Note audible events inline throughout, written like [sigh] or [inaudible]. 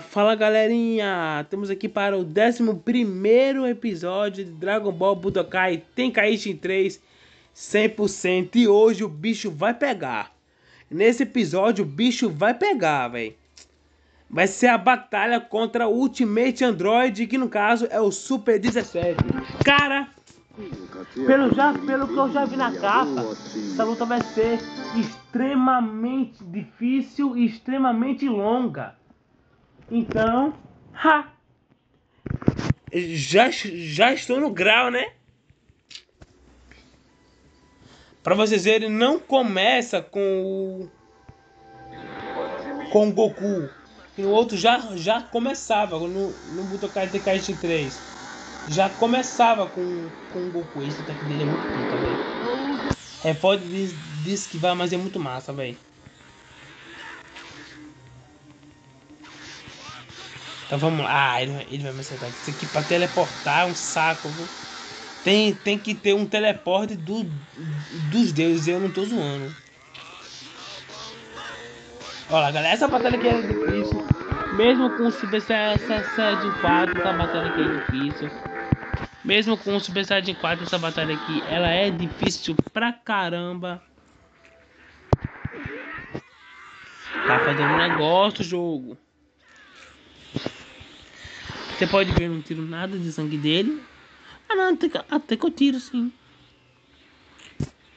Fala galerinha, estamos aqui para o 11 episódio de Dragon Ball Budokai Tenkaichi 3 100% e hoje o bicho vai pegar. Nesse episódio o bicho vai pegar, velho. Vai ser a batalha contra o Ultimate Android, que no caso é o Super 17. Cara, pelo, já, pelo que eu já vi na capa, essa luta vai ser extremamente difícil e extremamente longa. Então, ha! Já, já estou no grau, né? Pra vocês verem, não começa com o. Com o Goku. E o outro já, já começava no, no Budokai Tenkaichi 3. Já começava com, com o Goku. Esse ataque dele é muito pica, velho. É foda de, de esquivar, mas é muito massa, velho. Então vamos lá. Ah, ele, ele vai me acertar. Isso aqui pra teleportar é um saco, viu? Tem, tem que ter um teleporte do, dos deuses. Eu não tô zoando. Olha, galera, essa batalha aqui é difícil. Mesmo com o Super Saiyajin 4, essa batalha aqui é difícil. Mesmo com o Super Saiyajin 4, essa batalha aqui, ela é difícil pra caramba. Tá fazendo um negócio, jogo. Você pode ver, não tiro nada de sangue dele. Ah não, até que, até que eu tiro sim.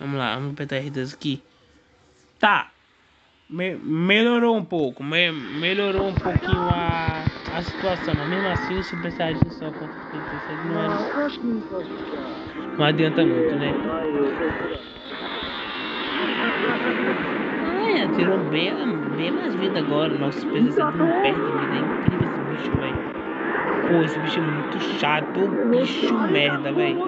Vamos lá, vamos apertar R2 aqui. Tá. Me, melhorou um pouco. Me, melhorou um pouquinho a, a situação. Mas mesmo assim o Super Saiyajin só contra o não era. Não adianta muito, né? Ai, atirou bem, bem mais vida agora. Nossa, Super Saiyajin não perde vida. É incrível esse bicho, velho. Pô, esse bicho é muito chato. Bicho merda, velho.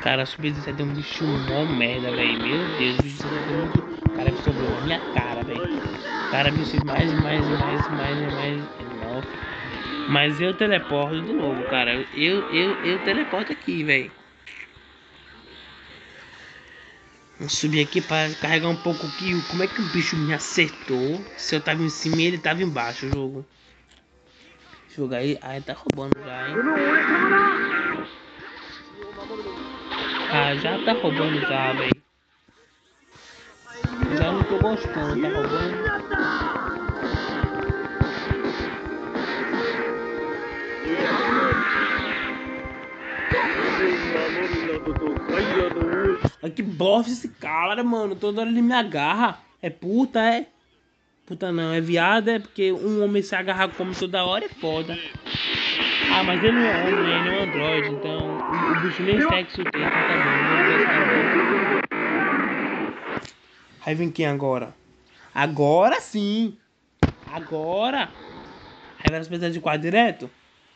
Cara, subir desse é um bicho mó merda, velho. Meu Deus, o bicho é muito. Cara, que sobrou na minha cara, velho. Cara, bicho mais, mais, mais, mais, mais. Nossa. Mas eu teleporto de novo, cara. Eu, eu, eu teleporto aqui, velho. Vou subir aqui para carregar um pouco aqui. Como é que o bicho me acertou? Se eu tava em cima ele tava embaixo o jogo. Jogar aí. Ah, tá roubando já, hein? Ah, já tá roubando já, velho. Já não tô gostando, tá roubando. Que bosta esse cara, mano. Toda hora ele me agarra. É puta, é? Puta não, é viado, é porque um homem se agarra como toda hora é foda. Ah, mas ele não é homem, ele é um androide, então o, o bicho nem sexo tem, então tá bom. Aí vem quem agora? Agora sim! Agora! Aí vai nos pensar de quadro direto?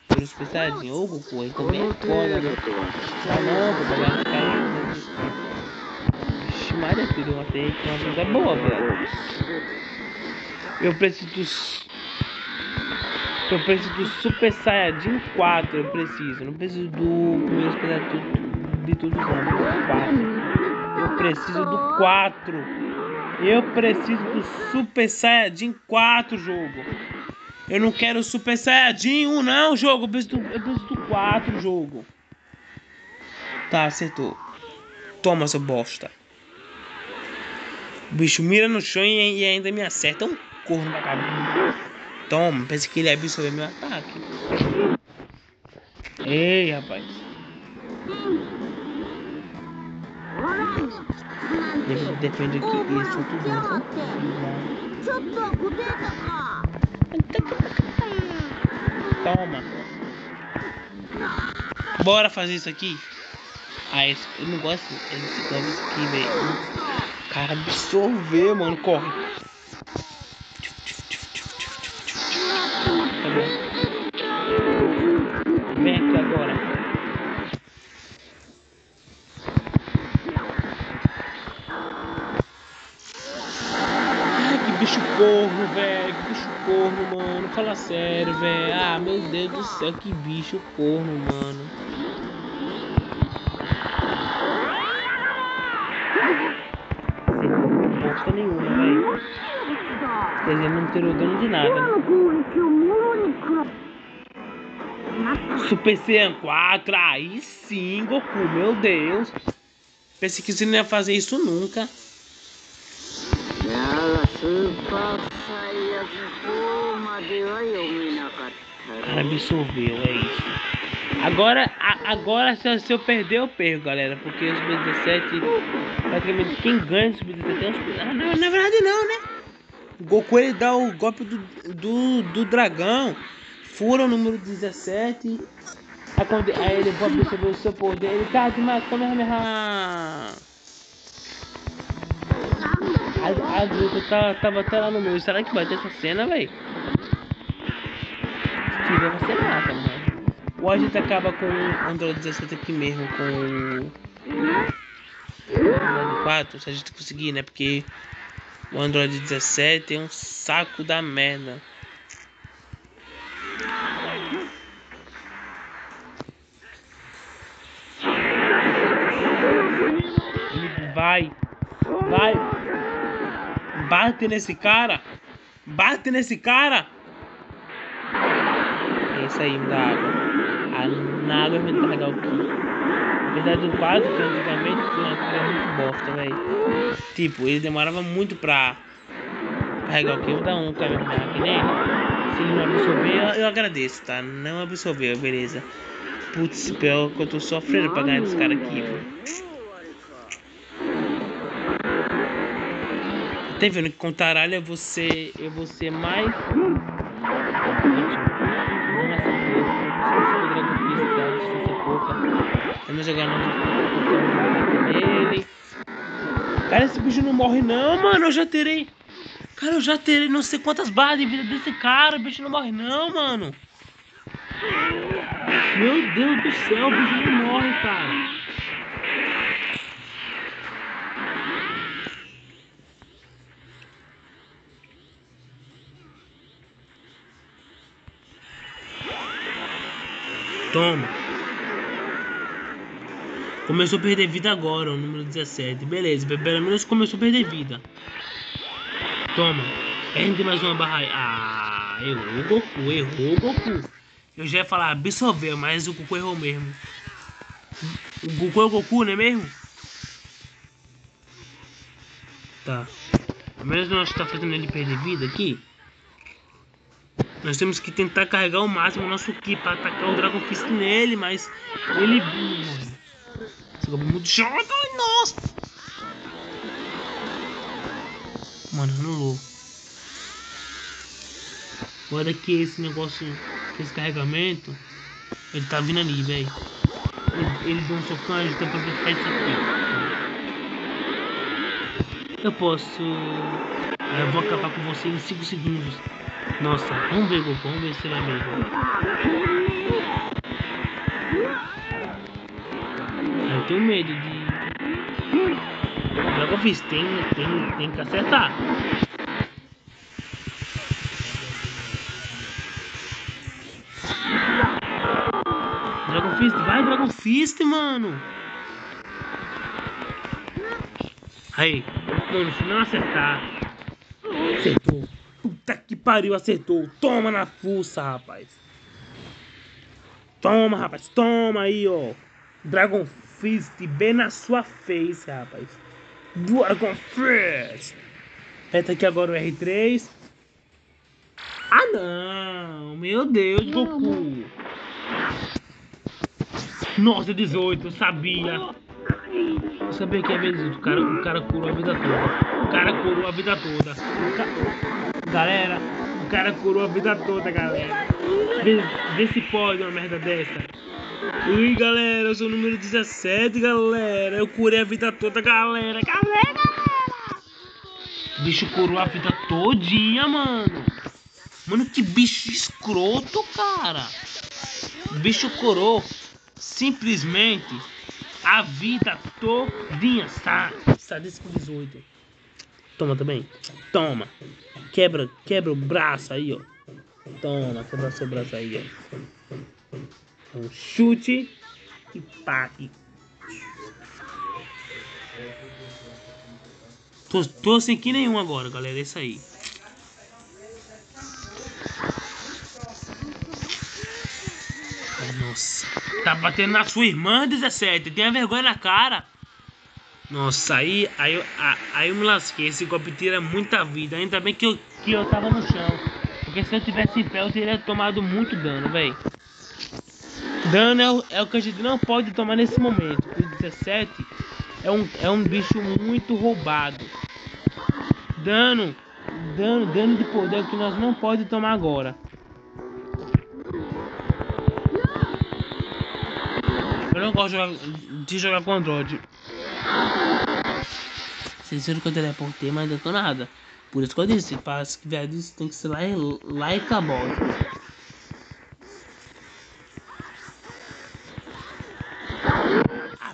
Por os pensadinhos, ô Goku, aí também é foda, né? Ah não, vou pegar Maria, filho, uma tem uma coisa boa, velho. Eu preciso eu preciso do Super Saiyajin 4, eu preciso. Não preciso do primeiro tudo, de tudo não, do 4. Eu preciso do 4. Eu preciso do Super Saiyajin 4, jogo. Eu não quero Super Saiyajin 1 não, jogo. Eu preciso do, eu preciso do 4, jogo. Tá, acertou. Toma, seu bosta. O bicho mira no chão e, e ainda me acerta. um corno pra caramba. Toma, pensa que ele absorveu meu ataque. Ei, rapaz. Depende aqui, isso tudo Toma. Bora fazer isso aqui. Ah, esse, eu não gosto desse aqui, velho. Cara, absorver, mano. Corre. Vem agora. Ai, que bicho corno, velho. Que bicho corno, mano. Fala sério, velho. Ah, meu Deus do céu, que bicho corno, mano. Sem bosta nenhuma, velho. Quer dizer, não tirou dano de nada. Né? Super Saiyan 4, aí sim, Goku, meu Deus. Pensei que você não ia fazer isso nunca. Absorveu, é isso. Agora, a, agora se, se, eu perder, eu perco, galera. Porque o Sub-17, praticamente quem ganha o Sub-17 é os... Ah, não, na verdade não, né? O Goku ele dá o golpe do, do, do dragão. Fura o número 17. Aí, quando, aí ele pode perceber o seu poder. Ele tá demais, Kamehameha. A, a luta tá, tava até lá no meu. Será que vai ter essa cena, velho? Se tiver, vai massa, mano. O agente acaba com o Android 17 aqui mesmo, com o 4, se a gente conseguir, né? Porque o Android 17 é um saco da merda. Vai, vai, bate nesse cara, bate nesse cara. É isso aí, me dá água na água é muito legal aqui. Apesar do que antigamente era muito bosta, velho. Tipo, ele demorava muito pra carregar o? Eu vou dar um caminho aqui nele. Se ele não absorver, eu, eu agradeço, tá? Não absorveu, beleza. Putz, pior que eu tô sofrendo pra ganhar desse cara aqui, viu? Tá vendo que com taralha ser, eu vou ser mais Vamos jogar no nele. Cara, esse bicho não morre não, mano. Eu já terei. Cara, eu já terei não sei quantas barras de vida desse cara. O bicho não morre não, mano. Meu Deus do céu, o bicho não morre, cara. Toma. Começou a perder vida agora, o número 17. Beleza, pelo menos começou a perder vida. Toma. Perde mais uma barra. Ah, errou o Goku, errou o Goku. Eu já ia falar absorver, mas o Goku errou mesmo. O Goku é o Goku, não é mesmo? Tá. Pelo menos nós tá fazendo ele perder vida aqui. Nós temos que tentar carregar o máximo o nosso Ki para atacar o Dragon Fist nele, mas ele Muito chato, nossa! Mano, anulou. Olha que esse negócio, esse carregamento, ele tá vindo ali, velho. Ele, ele deu um socão, a gente tem pra verificar isso aqui. Eu posso... Eu vou acabar com você em 5 segundos. Nossa, vamos ver, Goku, vamos ver se vai ver. Tenho medo de. Dragon Fist tem, tem, tem que acertar. Dragon Fist, vai Dragon Fist, mano. Aí, mano, se não acertar. Acertou. Puta que pariu, acertou. Toma na fuça, rapaz. Toma, rapaz. Toma aí, ó. Dragon Fist bem na sua face, rapaz. Dragon Fist. Aperta aqui agora o R3. Ah, não. Meu Deus, Goku. Nossa, 18. Eu sabia. Eu sabia que é vezes o cara, o cara curou a vida toda. O cara curou a vida toda. Ca... Galera, o cara curou a vida toda, galera. Vê, vê se pode uma merda dessa. Ui, galera, eu sou o número 17, galera. Eu curei a vida toda, galera. Galera, galera. Bicho curou a vida todinha, mano. Mano, que bicho escroto, cara. Bicho curou simplesmente a vida todinha. Tá, sadisco 18. Toma também. Toma. Quebra, quebra o braço aí, ó. Toma, quebra seu braço aí, ó. Um chute e pá. E... Tô, tô sem que nenhum agora, galera. É isso aí. Nossa. Tá batendo na sua irmã, 17. Tenha vergonha na cara. Nossa, aí, aí, a- aí eu me lasquei. Esse golpe tira muita vida. Ainda bem que eu, que eu tava no chão. Porque se eu tivesse em pé, eu teria tomado muito dano, velho. Dano é o, é o que a gente não pode tomar nesse momento. O 17 é um, é um bicho muito roubado. Dano, dano, dano de poder que nós não pode tomar agora. Eu não gosto de jogar, com Android. Vocês viram que eu teleportei, mas ainda tô nada. Por isso que eu disse, para se vier disso, tem que ser lá, lá e acabou.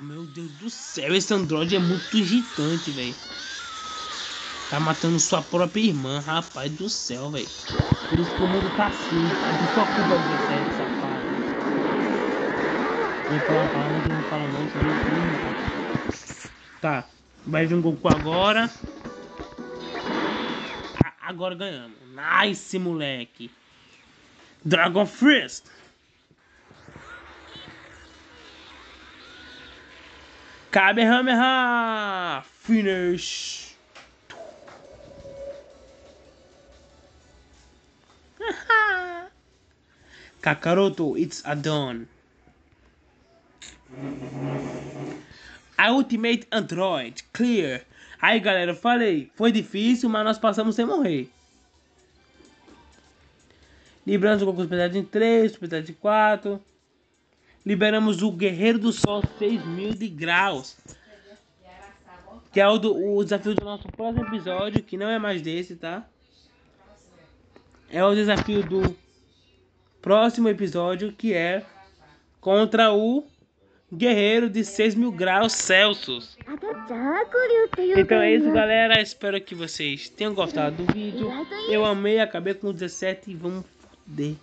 Meu Deus do céu, esse Android é muito irritante, velho. Tá matando sua própria irmã, rapaz do céu, velho. Por isso que o mundo tá assim. É por sua culpa, 17, safado. Vem falar palavra, não fala não, não Tá, vai vir um Goku agora. A- agora ganhamos. Nice, moleque. Dragon Fist. Kamehameha! Finish! [laughs] Kakaroto, it's a dawn. Ultimate Android, clear. Aí galera, eu falei, foi difícil, mas nós passamos sem morrer. Libramos o Goku Super em 3, Super em 4 liberamos o Guerreiro do Sol 6000 de graus. Que é o, do, o desafio do nosso próximo episódio, que não é mais desse, tá? É o desafio do próximo episódio, que é contra o guerreiro de 6 mil graus Celsius. Então é isso, galera. Espero que vocês tenham gostado do vídeo. Eu amei, acabei com 17 e vamos foder.